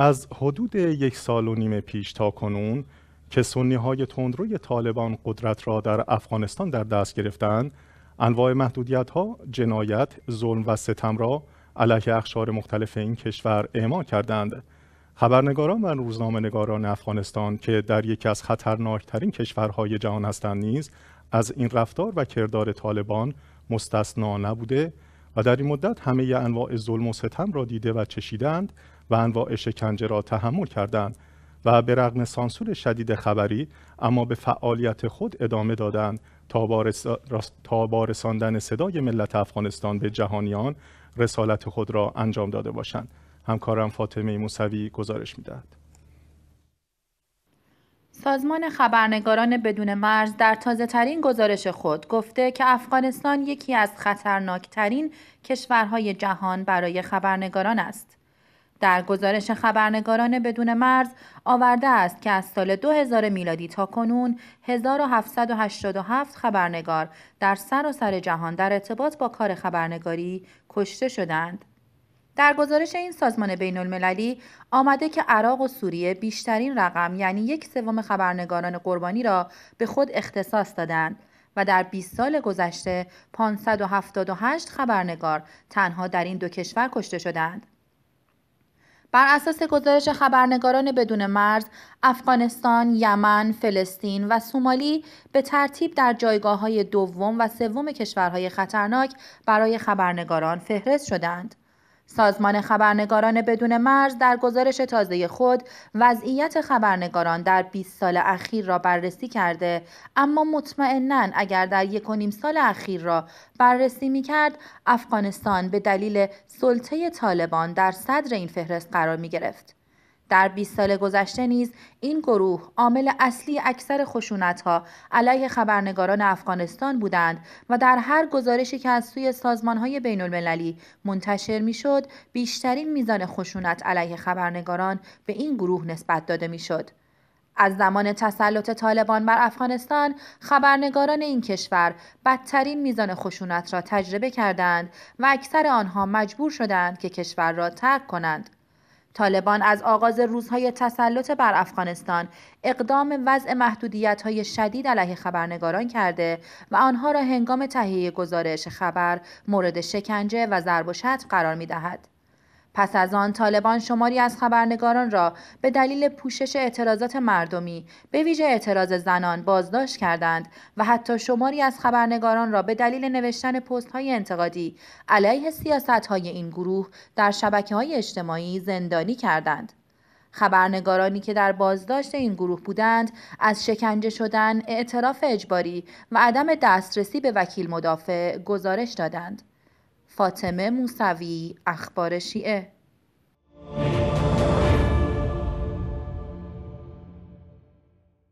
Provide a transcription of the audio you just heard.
از حدود یک سال و نیم پیش تا کنون که سنی های تندروی طالبان قدرت را در افغانستان در دست گرفتند انواع محدودیت ها، جنایت، ظلم و ستم را علیه اخشار مختلف این کشور اعمال کردند. خبرنگاران و روزنامه نگاران افغانستان که در یکی از خطرناکترین کشورهای جهان هستند نیز از این رفتار و کردار طالبان مستثنا نبوده و در این مدت همه انواع ظلم و ستم را دیده و چشیدند و انواع شکنجه را تحمل کردند و به رغم سانسور شدید خبری اما به فعالیت خود ادامه دادند تا با رساندن صدای ملت افغانستان به جهانیان رسالت خود را انجام داده باشند همکارم فاطمه موسوی گزارش می‌دهد سازمان خبرنگاران بدون مرز در تازه ترین گزارش خود گفته که افغانستان یکی از خطرناکترین کشورهای جهان برای خبرنگاران است. در گزارش خبرنگاران بدون مرز آورده است که از سال 2000 میلادی تا کنون 1787 خبرنگار در سراسر سر جهان در ارتباط با کار خبرنگاری کشته شدند. در گزارش این سازمان بین المللی آمده که عراق و سوریه بیشترین رقم یعنی یک سوم خبرنگاران قربانی را به خود اختصاص دادند و در 20 سال گذشته 578 خبرنگار تنها در این دو کشور کشته شدند. بر اساس گزارش خبرنگاران بدون مرز، افغانستان، یمن، فلسطین و سومالی به ترتیب در جایگاه های دوم و سوم کشورهای خطرناک برای خبرنگاران فهرست شدند. سازمان خبرنگاران بدون مرز در گزارش تازه خود وضعیت خبرنگاران در 20 سال اخیر را بررسی کرده اما مطمئنا اگر در یک و نیم سال اخیر را بررسی می کرد افغانستان به دلیل سلطه طالبان در صدر این فهرست قرار می گرفت. در 20 سال گذشته نیز این گروه عامل اصلی اکثر ها علیه خبرنگاران افغانستان بودند و در هر گزارشی که از سوی های بین المللی منتشر می‌شد بیشترین میزان خشونت علیه خبرنگاران به این گروه نسبت داده می‌شد. از زمان تسلط طالبان بر افغانستان خبرنگاران این کشور بدترین میزان خشونت را تجربه کردند و اکثر آنها مجبور شدند که کشور را ترک کنند طالبان از آغاز روزهای تسلط بر افغانستان اقدام وضع محدودیت های شدید علیه خبرنگاران کرده و آنها را هنگام تهیه گزارش خبر مورد شکنجه و ضرب و شتم قرار می دهد. پس از آن طالبان شماری از خبرنگاران را به دلیل پوشش اعتراضات مردمی به ویژه اعتراض زنان بازداشت کردند و حتی شماری از خبرنگاران را به دلیل نوشتن پست های انتقادی علیه سیاست های این گروه در شبکه های اجتماعی زندانی کردند. خبرنگارانی که در بازداشت این گروه بودند از شکنجه شدن، اعتراف اجباری و عدم دسترسی به وکیل مدافع گزارش دادند. فاطمه موسوی اخبار شیعه